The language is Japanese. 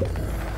you